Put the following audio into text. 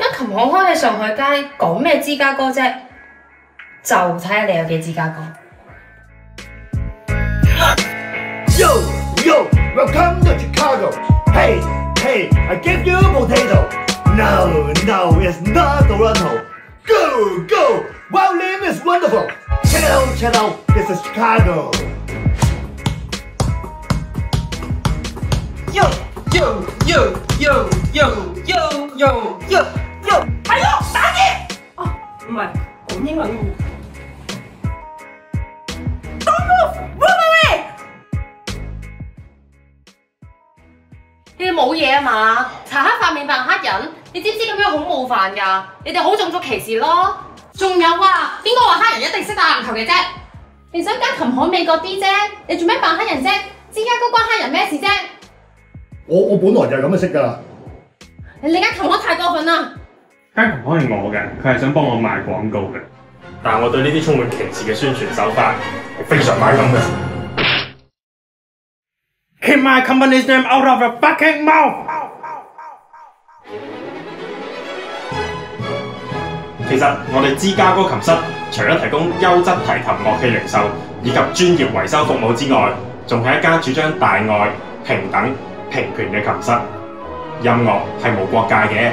間琴行開喺上海街，講咩芝加哥啫？就睇下你有幾芝加哥。Yo, yo, welcome to Chicago. Hey, hey, I gave you a potato. No, no, it's not Toronto. Go, go, wow, live is wonderful. Check it out, check it out, this is Chicago. Yo yo yo yo yo yo yo yo 係咯，打你。哦，唔係講英文喎。Don't move, move away。你哋冇嘢啊嘛？搽黑塊面扮黑人，你知唔知咁樣好冒犯㗎？你哋好種族歧視咯。仲有啊，邊個話黑人一定識打籃球嘅啫？你想間琴行美國啲啫，你做咩扮黑人啫？芝加哥關黑人咩事啫？我我本來就係咁嘅色㗎。你家琴行太過分啦！間琴行係我嘅，佢係想帮我卖广告嘅，但我对呢啲充满歧视嘅宣传手法係非常反感嘅。Keep my company's name out of your fucking mouth！其实我哋芝加哥琴室除咗提供优质提琴乐器零售以及专业维修服务之外，仲係一家主张大爱、平等、平权嘅琴室。音樂係無國界嘅，